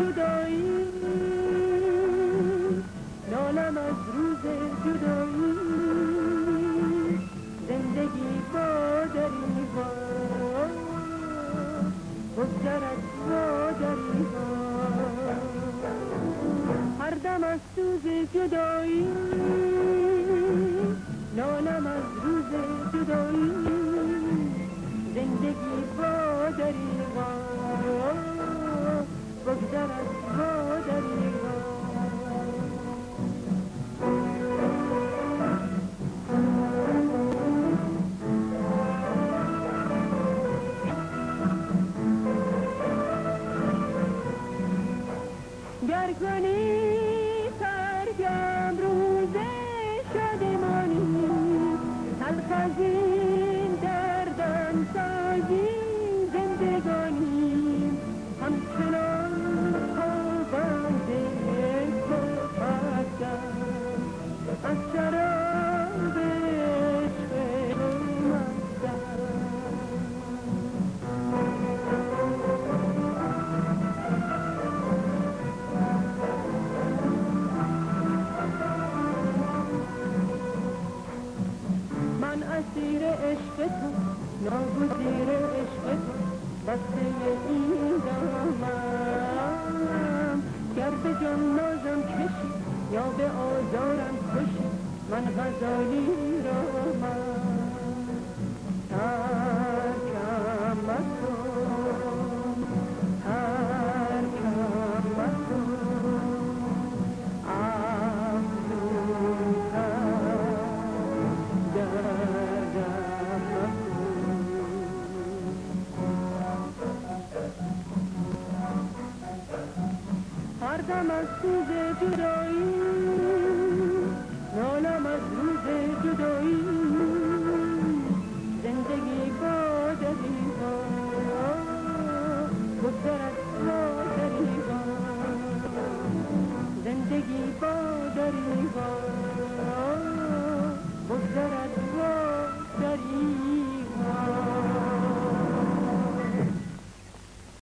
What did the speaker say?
جدایی. نالم از روز جدایی. زندگی با دریبا بگذرد با دریبا هر دم از سوز جدایی. نالم از روز جدایی. زندگی با دریبا گر کنی سرگم روز شادمانی عشق تو. ناگزیر عشق. تو بسته این دامم. گر به جان نازم کشی یا به آزارم کشی من غزالی را مردم از سوز جدایی. نالم از روز جدایی. زندگی با دریبا گذرت با دریبا زندگی با دریبا